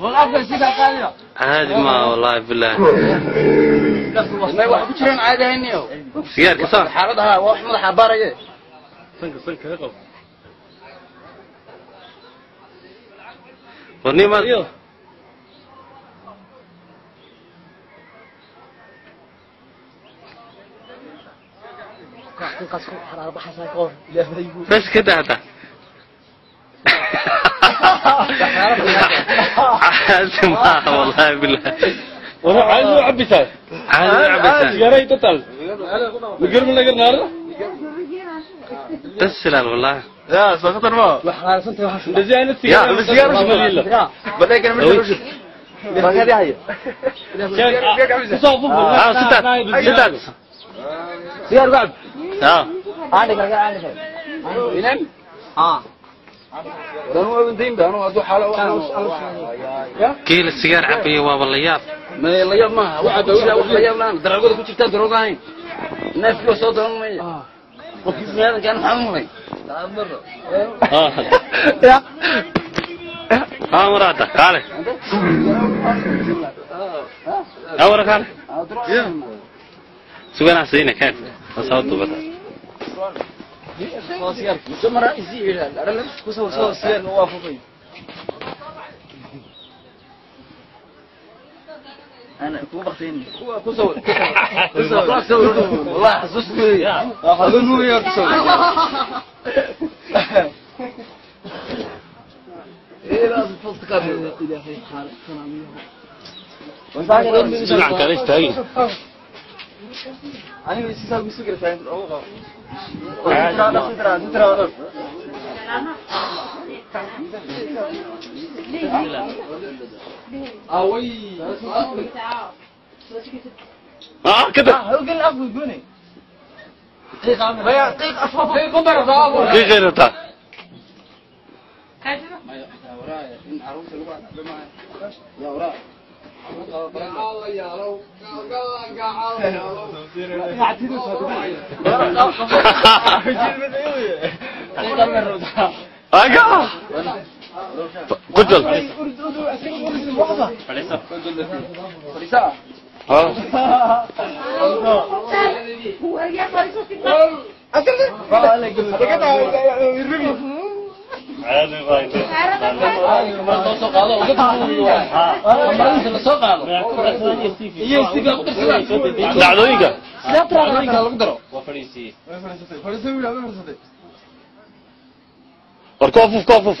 ya wal afdal sida qaadina caadi ma wallahi billahi ma wax ku jiraan caadi hayniyo sigaarka soo xaaladaha waa wax madaxa baaraye warnima bes ka daa maaha wallahi billahi والله عايز اعبي تاي caadi ma cabaysaa سيارة تطل نقول من نقول نار ilaal wallahi يا سخطر ما. ده زي أنا يا، السيارة السيارة مش مليلة baday kana Oy. تصافف آه ستات ستات. sigaar gacab آه. inan ah anu geela sigaar cabaya waaba la yaab ma la yaab maaha waxa dawlada wax la yaab laan daragada ku jirta darooga ahayn neefkii soo doonmaya qofkii biniaadan kan maxaa mulay اه اه maraada kaale اه wara kaale suganaa siina keen wasaa isi ilaal adala kusoo soo siyan waa fufay أنا كو بختين كسو كسو كسو والله حسسني أظن يا كسو إيه لازم تصدق سمع كان يستاهل أنا فاهم أوه أنا ترى ترى ترى أوي آه كده هو قال أفضل يقولني قمر في غيرتا يا وراء اقع قتل آه عادي غايب dhacdooyinka war ku afuf ku afuf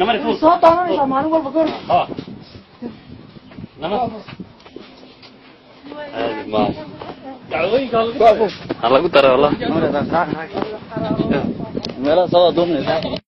نمر فوز soo daadanaysaa maalin walba goor آه نمر caadi maaha 没了，找到都没了。